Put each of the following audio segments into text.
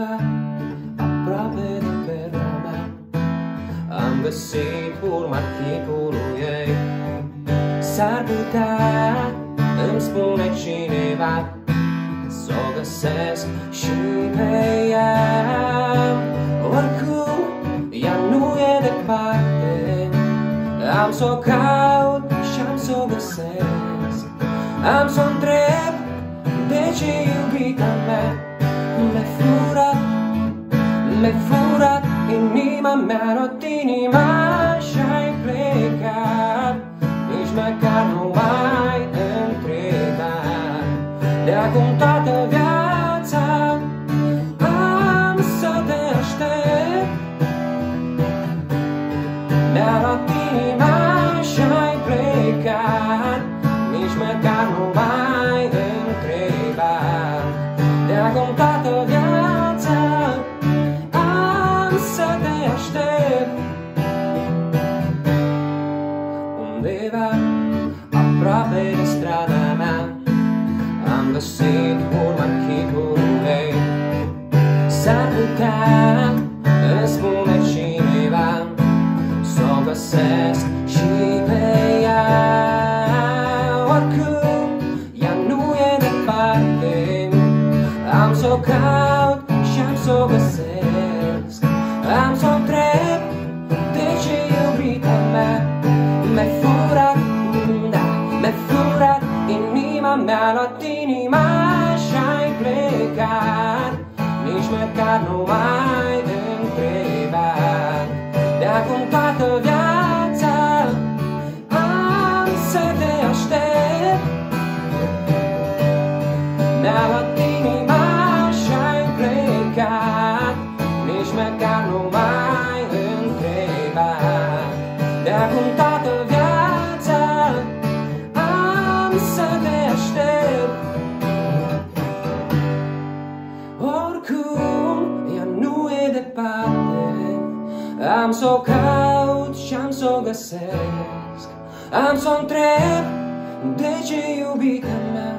undeva aproape de perna mea Am găsit urma chipului ei. S-ar putea, îmi spune cineva Să o găsesc și pe ea. Oricum, ea nu e departe. Am să o caut și am să o găsesc. Am să mi-a furat inima mea Luat inima și-ai plecat. Nici măcar nu mai întrebat. De acum toată viața Am să te aștept. Mi-a aproape de strada mea Am găsit urma chipului ei S-ar putea, îmi spune cineva Să o inima mea Luat inima și-ai plecat. Nici măcar nu mai întrebat. De acum toată viața Am să te aștept. Mi-a luat inima și-ai plecat. Nici măcar nu mai întrebat. De acum toată Am să o caut și am să o găsesc. Am să o întreb de ce iubita mea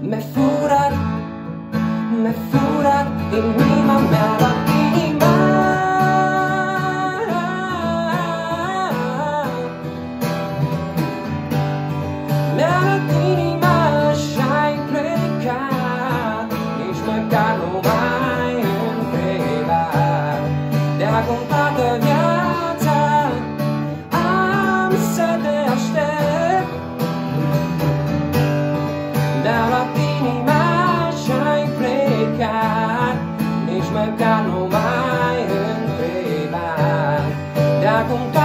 Mi-a furat, mi-a furat inima mea la inima. Mi-a luat inima te aștept. Mi-a luat inima și-ai plecat Nici măcar nu mai întrebat. De acum toată